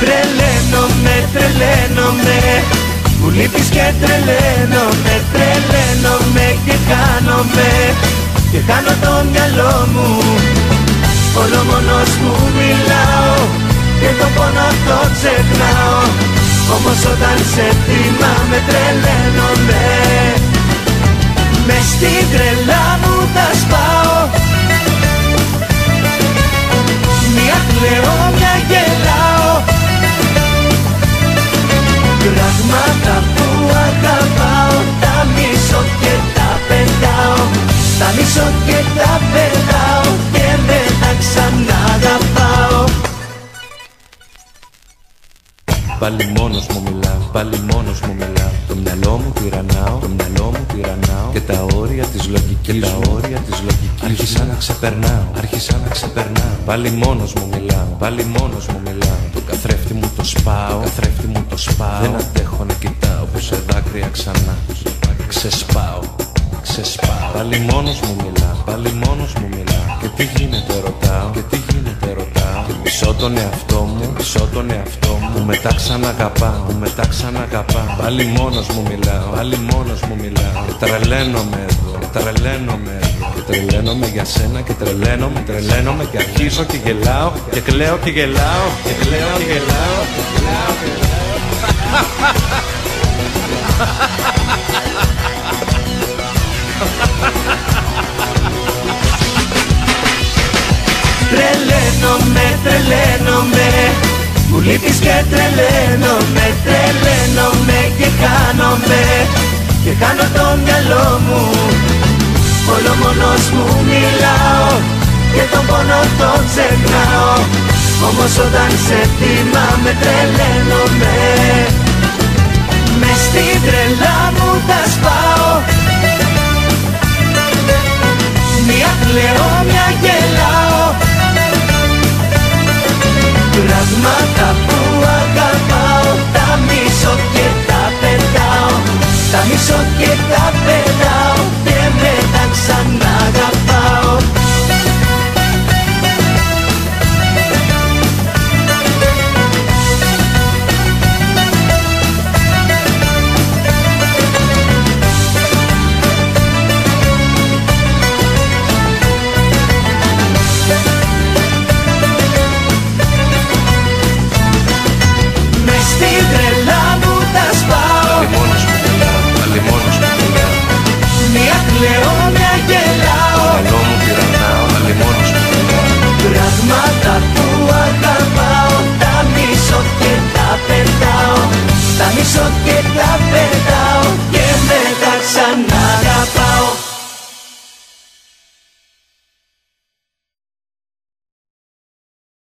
Τρελαίνομαι, τρελαίνομαι. Μου λείπεις και τρελαίνομαι Τρελαίνομαι και χάνομαι. Και χάνω το μυαλό μου. Όλο μόνος μου μιλάω Και το πόνο το ξεχνάω. Όμως όταν σε θυμάμαι τρελαίνομαι. Μες στην τρελά Πάλι μόνος μου μιλάω, πάλι μόνος μου μιλάω. Το μυαλό μου τυραννάω, το μυαλό μου τυραννάω. Και τα όρια της λογικής, και τα όρια της λογικής Άρχισα να ξεπερνάω, άρχισα να ξεπερνάω. Πάλι μόνος μου μιλάω, πάλι μόνος μου μιλάω. Το καθρέφτη μου το σπάω, το καθρέφτη μου το σπάω. Δεν αντέχω να κοιτάω που σε δάκρυα ξανά Ξεσπάω, ξεσπάω. Πάλι μόνος μου μιλάω, πάλι μόνος μου μιλάω. Και τι γίνεται ρωτάω, και τι γίνεται ρωτάω Και μισώ τον εαυτό μου, μισώ τον εαυτό μου. Που μετά ξαναγαπάω, που μετά ξαναγαπάω. Πάλι μόνος μου μιλάω, πάλι μόνος μου μιλάω. Και τρελαίνομαι εδώ, και τρελαίνομαι εδώ. Και τρελαίνομαι για σένα και τρελαίνομαι, τρελαίνομαι Και αρχίζω και γελάω και κλαίω και γελάω Και κλαίω και γελάω και κλαίω και γελάω. Τρελαίνομαι, τρελαίνομαι Μου λείπεις και τρελαίνομαι Τρελαίνομαι και χάνομαι Και χάνω το μυαλό μου. Όλο μόνος μου μιλάω Και τον πόνο το ξεχνάω Όμως όταν σε θυμάμαι τρελαίνομαι Τα μισώ και τα